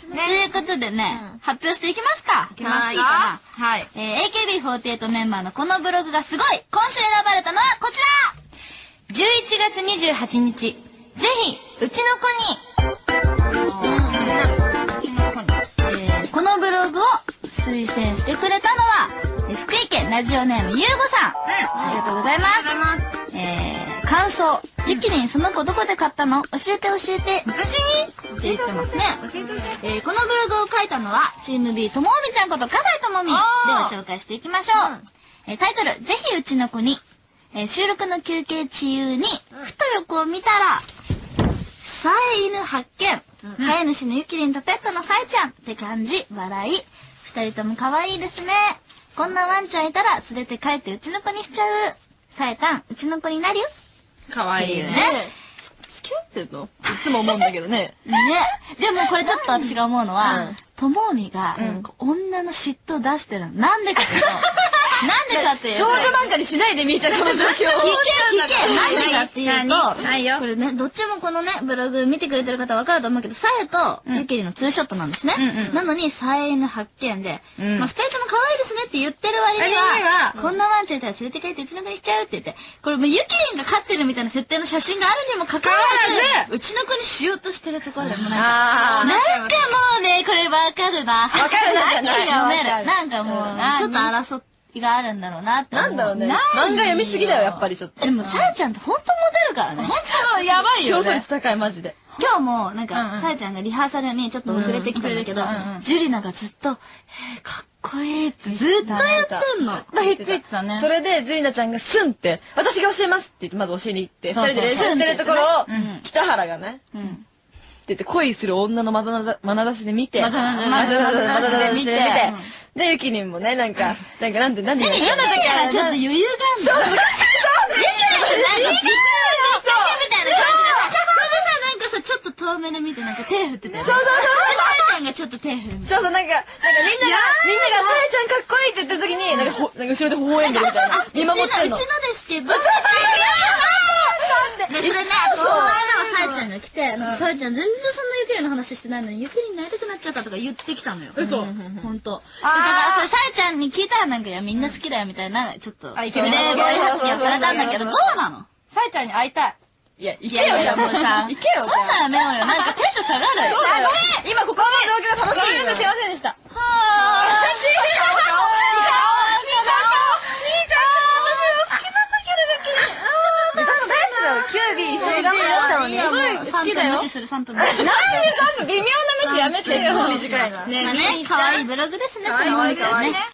しまということでね、発表していきますか。いきますか。はい。えー、AKB48 メンバーのこのブログがすごい今週選ばれたのはこち11月28日、ぜひ、うちの子に。えー、このブログを推薦してくれたのは、えー福井県ラジオネームゆうごさん。ありがとうございます。感想。ゆきりん、その子どこで買ったの？教えて教えて。私に？教えてますね。教えこのブログを書いたのは、チーム B ともみちゃんこと、笠井ともみ。であはー紹介していきましょう。えータイトル、ぜひうちの子に。えー収録の休憩中に、ふと横を見たら、さえ犬発見。飼い主のゆきりんとペットのさえちゃんって感じ、笑い。二人とも可愛いですね。こんなワンちゃんいたら、連れて帰ってうちの子にしちゃう。さえたん、うちの子になるよ。かわいいよね。付き合ってんの？いつも思うんだけどね。ね。でもこれちょっと私が思うのうはん、ともみが、女の嫉妬を出してるの。なんでかっていうと、なんでかっていうと、少女漫画にしないでみーちゃんこの状況を。聞け聞けなんでかっていうと、何ないよ。これね、どっちもこのね、ブログ見てくれてる方わかると思うけど、さえとゆきりのツーショットなんですね。なのに、さえ犬発見で、うん。まあ二人とも可愛いですねって言ってる割にはは、こんなワンちゃんいたら連れて帰ってうちの子にしちゃうって言って、これもうゆきりんが飼ってるみたいな設定の写真があるにもかかわらず、うちの子にしようとしてるところでもなんか、あーなんかもうね、これわかるな。わかるななんかもう、ちょっと争いがあるんだろうなって思う。なんだろうね。漫画読みすぎだよ、やっぱりちょっと。でも、さえちゃんって本当モデルからね。やばいよ、競争率高い、マジで。今日も、なんか、さえちゃんがリハーサルにちょっと遅れてきたんだけどジュリナがずっと、えー、かっこいいってずっと言ってんの。ずっと言ってたね。それで、ジュリナちゃんがスンって、私が教えますって言って、まず教えに行って、二人で練習してるところを北原がね、うん。って言って恋する女のまなざまなざしで見て、まなざしで見てでゆきりんもね、なんか、なんかなんて、何でユキリンはちょっと余裕があるの？それでさ、なんかさ、ちょっと遠目で見てなんか手振ってたよね。そうそうそう。さえちゃんがちょっと手振る。そうそう、なんか、なんかみんなが、みんなが、さえちゃんかっこいいって言ってる時に、なんかほ、なんか後ろで微笑んでるみたいな。見守ってんの。うちのうちのですけど。で、それね、この間はさえちゃんが来て、なんかさえちゃん全然そんなゆきりんの話してないのに、ゆきりんになりたくなっちゃったとか言ってきたのよ。嘘ほんと。だから、さえちゃんに聞いたらなんか、いや、みんな好きだよみたいな、ちょっと、あイケメンボーイ発言をされたんだけど、どうなの？さえちゃんに会いたい。いや、行いやいやいや、もうさ、行けよ、そんなんやめようよ。なんかテンション下がる。そうだよ。今ここの状況が楽しいよ。ごめんすいませんでした。好きだよ。3分無視する、3分無視する。なんでさ、微妙な飯やめてよ。短いな。まあね、可愛いブログですね、ともみちゃんね。